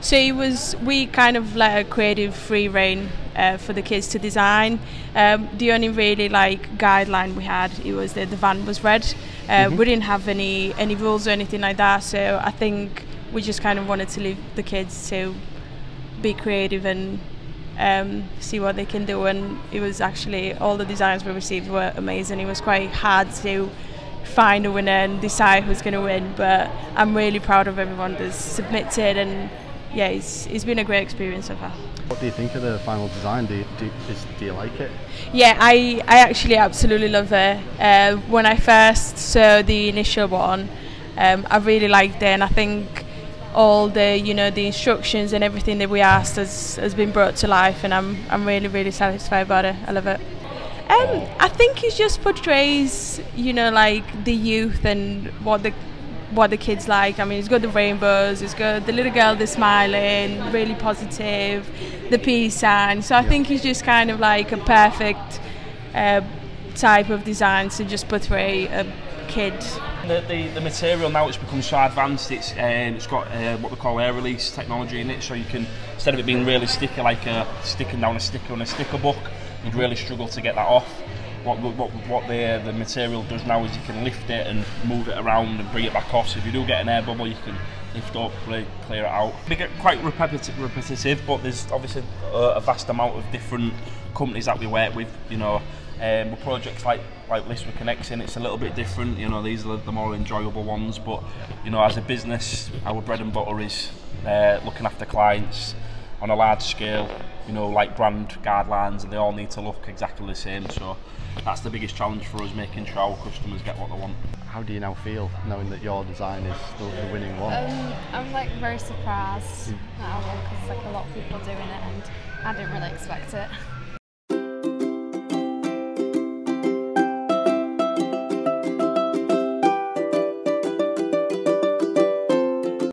So it was we kind of let a creative free reign uh, for the kids to design. Um, the only really like guideline we had it was that the van was red. Uh, mm-hmm. We didn't have any any rules or anything like that. So I think we just kind of wanted to leave the kids to be creative and um, see what they can do. And it was actually all the designs we received were amazing. It was quite hard to find a winner and decide who's going to win. But I'm really proud of everyone that's submitted and yeah, it's, it's been a great experience so far. What do you think of the final design? Do you, do, is, do you like it? Yeah, I, I actually absolutely love it. Uh, when I first saw the initial one, um, I really liked it, and I think all the you know the instructions and everything that we asked has, has been brought to life, and I'm I'm really really satisfied about it. I love it. Um, I think it just portrays you know like the youth and what the what the kids like. I mean, it's got the rainbows, it's got the little girl that's smiling, really positive, the peace sign. So I yeah. think it's just kind of like a perfect uh, type of design to just portray a kid. The, the, the material now it's become so advanced. It's um, it's got uh, what we call air release technology in it, so you can instead of it being really sticky like a sticking down a sticker on a sticker book, you'd really struggle to get that off what what what the the material does now is you can lift it and move it around and bring it back off. So if you do get an air bubble, you can lift up, clear, clear it out. They get quite repetitive, repetitive, but there's obviously a, a vast amount of different companies that we work with. You know, um, with projects like like this with Connexin, it's a little bit different. You know, these are the more enjoyable ones. But you know, as a business, our bread and butter is uh, looking after clients on a large scale. You know, like brand guidelines, and they all need to look exactly the same. So that's the biggest challenge for us, making sure our customers get what they want. How do you now feel knowing that your design is the, the winning one? Um, I'm like very surprised mm. because like a lot of people are doing it, and I didn't really expect it.